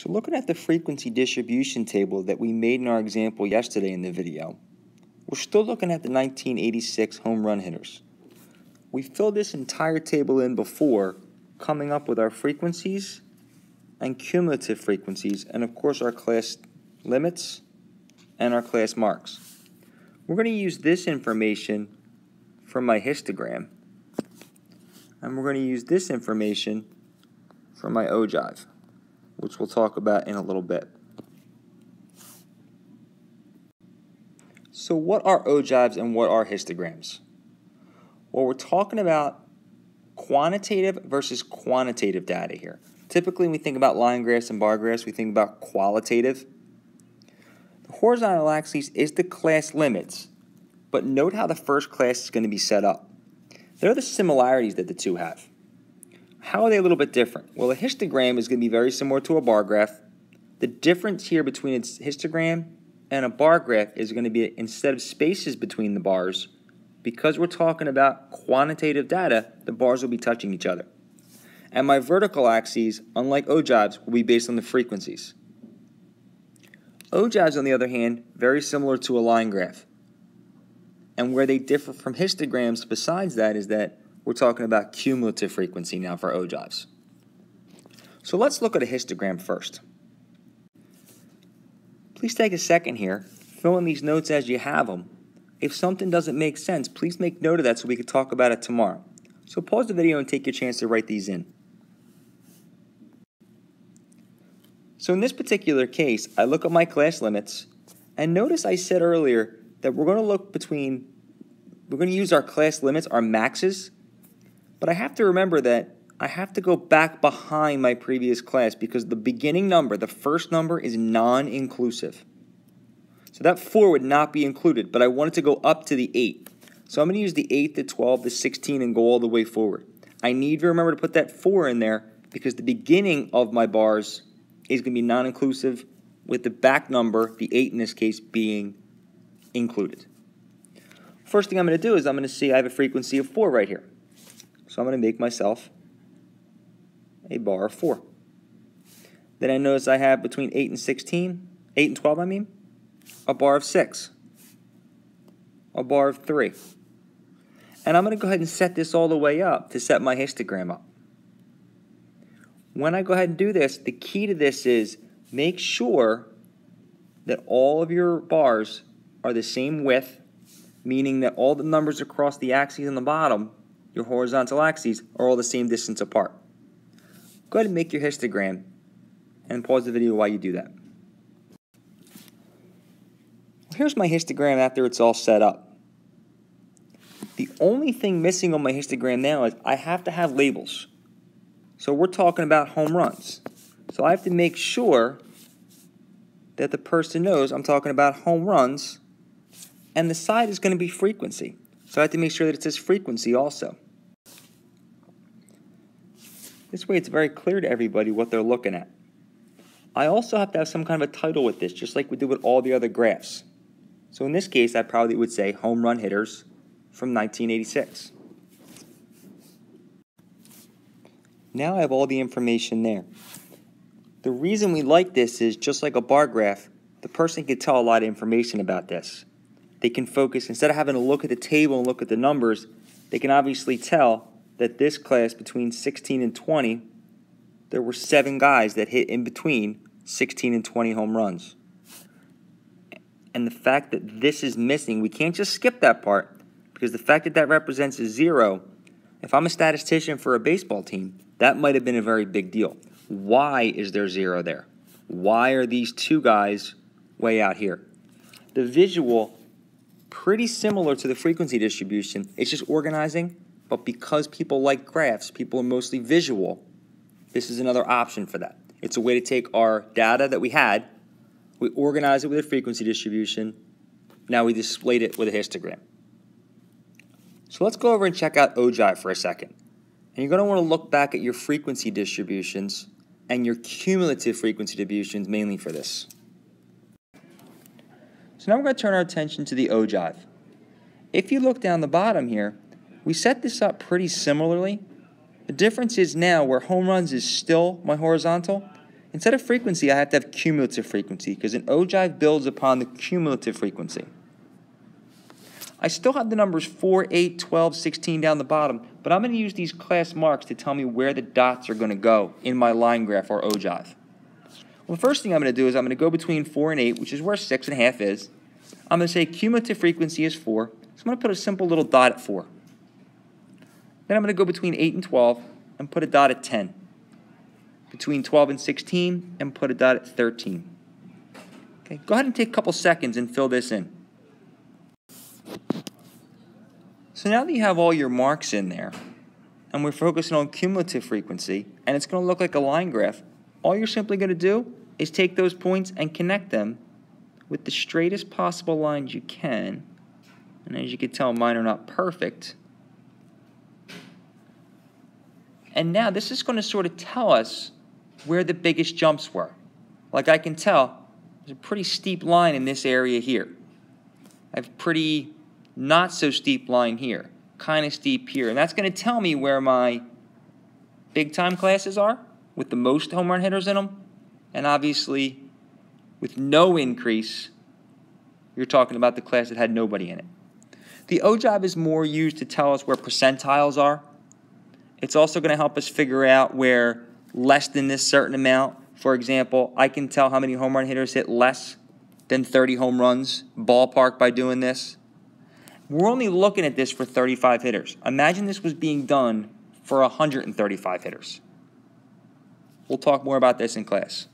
So looking at the frequency distribution table that we made in our example yesterday in the video, we're still looking at the 1986 home run hitters. We filled this entire table in before, coming up with our frequencies and cumulative frequencies, and of course our class limits and our class marks. We're going to use this information from my histogram, and we're going to use this information from my ogive which we'll talk about in a little bit. So what are ogives and what are histograms? Well, we're talking about quantitative versus quantitative data here. Typically, when we think about line graphs and bar graphs, we think about qualitative. The horizontal axis is the class limits, but note how the first class is going to be set up. There are the similarities that the two have. How are they a little bit different? Well, a histogram is going to be very similar to a bar graph. The difference here between its histogram and a bar graph is going to be instead of spaces between the bars, because we're talking about quantitative data, the bars will be touching each other. And my vertical axes, unlike ogives, will be based on the frequencies. Ogives, on the other hand, very similar to a line graph. And where they differ from histograms besides that is that we're talking about cumulative frequency now for ogives. So let's look at a histogram first. Please take a second here, fill in these notes as you have them. If something doesn't make sense, please make note of that so we can talk about it tomorrow. So pause the video and take your chance to write these in. So in this particular case, I look at my class limits, and notice I said earlier that we're going to look between, we're going to use our class limits, our maxes, but I have to remember that I have to go back behind my previous class because the beginning number, the first number, is non-inclusive. So that 4 would not be included, but I wanted to go up to the 8. So I'm going to use the 8, the 12, the 16, and go all the way forward. I need to remember to put that 4 in there because the beginning of my bars is going to be non-inclusive with the back number, the 8 in this case, being included. First thing I'm going to do is I'm going to see I have a frequency of 4 right here. I'm going to make myself a bar of 4. Then I notice I have between 8 and 16, 8 and 12 I mean, a bar of 6, a bar of 3. And I'm going to go ahead and set this all the way up to set my histogram up. When I go ahead and do this, the key to this is make sure that all of your bars are the same width, meaning that all the numbers across the axes on the bottom your horizontal axes are all the same distance apart. Go ahead and make your histogram and pause the video while you do that. Here's my histogram after it's all set up. The only thing missing on my histogram now is I have to have labels. So we're talking about home runs. So I have to make sure that the person knows I'm talking about home runs and the side is going to be frequency. So I have to make sure that it says frequency also. This way it's very clear to everybody what they're looking at. I also have to have some kind of a title with this, just like we did with all the other graphs. So in this case, I probably would say home run hitters from 1986. Now I have all the information there. The reason we like this is just like a bar graph, the person can tell a lot of information about this they can focus, instead of having to look at the table and look at the numbers, they can obviously tell that this class between 16 and 20, there were seven guys that hit in between 16 and 20 home runs. And the fact that this is missing, we can't just skip that part because the fact that that represents a zero, if I'm a statistician for a baseball team, that might have been a very big deal. Why is there zero there? Why are these two guys way out here? The visual pretty similar to the frequency distribution. It's just organizing, but because people like graphs, people are mostly visual, this is another option for that. It's a way to take our data that we had, we organize it with a frequency distribution, now we displayed it with a histogram. So let's go over and check out ogive for a second. And you're going to want to look back at your frequency distributions and your cumulative frequency distributions mainly for this. So now we're going to turn our attention to the ogive. If you look down the bottom here, we set this up pretty similarly. The difference is now where home runs is still my horizontal, instead of frequency, I have to have cumulative frequency because an ogive builds upon the cumulative frequency. I still have the numbers 4, 8, 12, 16 down the bottom, but I'm going to use these class marks to tell me where the dots are going to go in my line graph or ogive. Well, the first thing I'm going to do is I'm going to go between 4 and 8, which is where 6.5 is. I'm going to say cumulative frequency is 4, so I'm going to put a simple little dot at 4. Then I'm going to go between 8 and 12 and put a dot at 10. Between 12 and 16 and put a dot at 13. Okay, go ahead and take a couple seconds and fill this in. So now that you have all your marks in there, and we're focusing on cumulative frequency, and it's going to look like a line graph, all you're simply going to do is take those points and connect them with the straightest possible lines you can. And as you can tell, mine are not perfect. And now this is going to sort of tell us where the biggest jumps were. Like I can tell, there's a pretty steep line in this area here. I have a pretty not so steep line here, kind of steep here. And that's going to tell me where my big time classes are with the most home run hitters in them. And obviously, with no increase, you're talking about the class that had nobody in it. The ogive is more used to tell us where percentiles are. It's also going to help us figure out where less than this certain amount, for example, I can tell how many home run hitters hit less than 30 home runs ballpark by doing this. We're only looking at this for 35 hitters. Imagine this was being done for 135 hitters. We'll talk more about this in class.